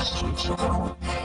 谁喜欢